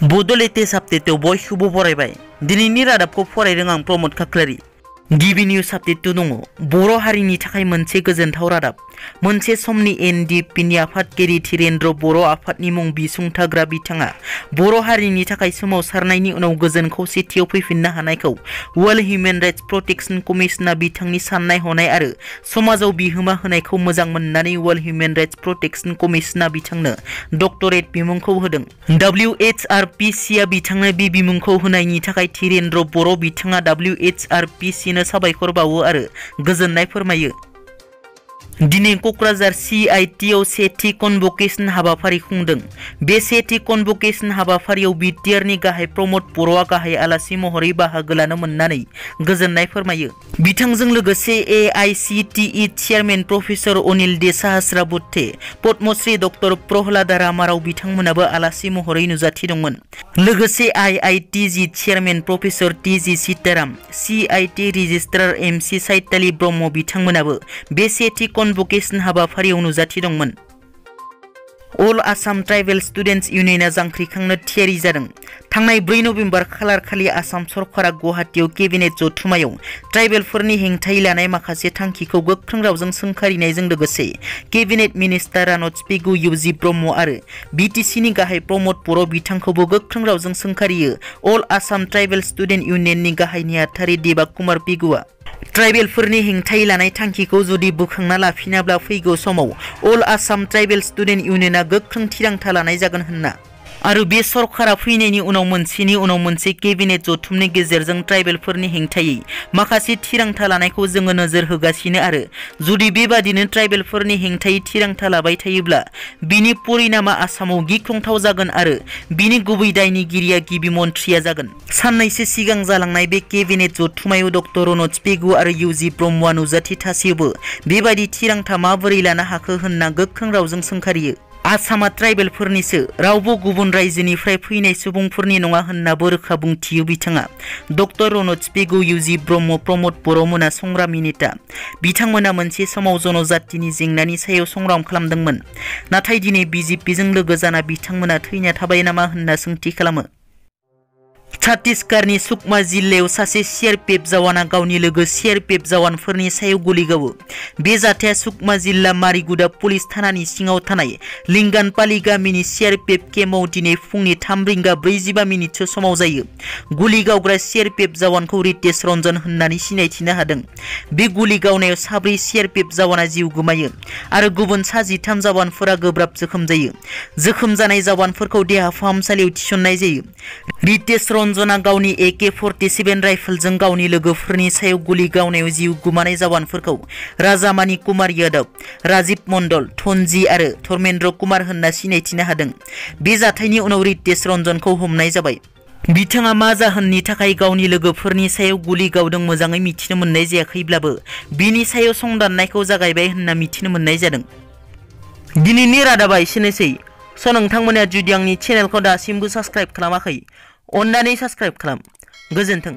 बड' latest आपडेटआव बयखौबो बरायबाय दिनैनि रादाबखौ फरायदों आं प्रमद खाख्लारि गिबि निउस आपडेटथ' दङ बर' हारिनि थाखाय मोनसे गोजोनथाव रादाब मोनसे समनि एन डि पि नि आफादगिरि धीरेन्द्र बर' आफादनि मुं बिसुंथाग्रा बिथाङा बर' हारिनि थाखाय सोमावसारनायनि उनाव गोजोन खौसेथियाव वर्ल्ड हिउमेन राइट्स प्रटेक्शन कमिशना बिथांनि साननाय हनाय आरो समाजाव बिहोमा होनायखौ मोजां मोननानै वर्ल्ड हिउमेन राइट्स प्रटेक्शन कमिशना बिथांनो डक्टरेट बिमुंखौ होदों। डब्लिउ एच आर पि सिआ बिथांनो बे बिमुंखौ होनायनि थाखाय एच आर पि सिनो साबायखर बावो आरो गोजोननाय फोरमायो। दिनै क'क्राझार सि आइ टि आव सेथि कनभकेसन हाबाफारि खुंदों। बे सेथि कनभकेसन हाबाफारियाव बिटिआरनि गाहाय प्रमद बर'आ गाहाय आलासि महरै बाहागो लानो मोननानै गोजोननाय फोरमायो। बिथांजों लोगोसे ए I C T E chairman professor Anil D Sahasrabudhe Padmashri doctor Prahlada Ramarao बिथांमोनाबो आलासि महरै नुजाथिदोंमोन। लोगोसे आइ आइ चेयारमेन प्रफेसर टि जि सीताराम सि आइ टि रेजिस्ट्रार एम सि साइतालि ब्रह्म बिथांमोनाबो बे सेथि कनभकेसन हाबाफारियाव नुजाथिदोंमोन अल आसाम ट्राइबेल स्टुडेन्टस इउनियना जांख्रिखांनो थियारि जादों थांनाय ब्रै नभेम्बर खालार खालि आसाम सरकारा गुवाहाटीयाव केबिनेट जथुमायाव ट्राइबेलफोरनि हेंथायै लानाय माखासे थांखिखौ गोख्रों रावजों सोंखारिनायजों लोगोसे cabinet minister Ranoj Pegu UG Brahma आरो बिटिसिनि गाहाय प्रमद बर' बिथांखौबो गोख्रों रावजों सोंखारियो अल आसाम ट्राइबेल स्टुडेन्ट इउनियननि गाहाय नेहाथारि देबा कुमार पेगुआ ट्राइबेलफोरनि हेंथायै लानाय थांखिखौ जुदि बोखांना लाफिनाब्ला फैगौ समाव अल आसाम ट्राइबेल स्टुडेन्ट इउनियना गोख्रों थिरांथा लानाय जागोन होनना। आरो बे सरकारा फैनायनि उनाव मोनसेनि उनाव मोनसे केबिनेट जथुमनि गेजेरजों ट्राइबेलफोरनि हेंथायै माखासे थिरांथा लानायखौ जोङो नोजोर होगासिनो आरो। जुदि बेबादिनो ट्राइबेलफोरनि हेंथायै थिरांथा लाबाय थायोब्ला, बिनि परिणामा आसामाव गिख्रंथाव जागोन आरो बिनि गुबै दायनिगिरिया गिबि मन्थ्रिया जागोन। साननैसो सिगां जालांनाय बे केबिनेट जथुमायाव डक्टर रनज पेगु आरो इउजि ब्रह्मआ नुजाथिथासेयावबो बेबायदि थिरांथा माबोरै लानो हाखो होनना गोख्रों रावजों सोंखारियो। आसामा ट्राइबेलफोरनिसो रावबो गुबुन रायजोनिफ्राय फैनाय सुबुंफोरनि नङा होननाबो रोखा बुंथियो बिथाङा। डक्टर रनज पेगु इउजि ब्रह्म प्रमद बर'मोना संग्रामि नेता। बिथांमोना मोनसे समाव जनजातिनि जेंनानि सायाव संग्राम खालामदोंमोन। नाथाय दिनै बिजेपिजों लोगो जाना बिथांमोना थैना थाबाय नामा होनना सोंथि खालामो। छत्तीसगढ़नि सुकमा जिल्लायाव सासे सिआरपिएफ जवाना गावनि लोगो सिआरपिएफ जवानफोरनि सायाव गुलि गावो बे जाथाया सुकमा जिल्ला मारिगुदा पुलिस थानानि सिङाव थानाय लिंगानपालि गामिनि सिआरपिएफ केम्पआव दिनै फुंनि थाम रिंगा ब्रैजिबा मिनिटसो समाव जायो गुलि गावग्रा सिआरपिएफ जवानखौ रितेश रन्जन होननानै सिनायथिनो हादों बे गुलि गावनायाव साब्रै सिआरपिएफ जवाना जिउ गोमायो आरो गुबुन सा जिथाम जवानफोरा गोब्राब जोखोम जायो जोखोम जानाय जवानफोरखौ देहा फाहामसालियाव थिसननाय जायो रितेश रन्जना गावनि एके फर्टि सेभेन राइफलजों गावनि लोगोफोरनि सायाव गुलि गावनायाव जिउ गोमानाय जवानफोरखौ राजामानि कुमार यादव राजीब मण्डल धनजि आरो धर्मेन्द्र कुमार होनना सिनायथिनो हादों बे जाथायनि उनाव रितेश रन्जनखौ हमनाय जाबाय बिथाङा मा जाहोननि थाखाय गावनि लोगोफोरनि सायाव गुलि गावदों मोजाङै मिथिनो मोननाय जायाखैब्लाबो बिनि सायाव संदाननायखौ जागायबाय होनना मिथिनो मोननाय जादों दिनैनि रादाबा एसेनोसै स' नोंथांमोना जुदि आंनि चेनेलखौ दासिमबो साबस्क्राइब खालामाखै अन्नानै साबस्क्राइब खालाम गोजोन्थों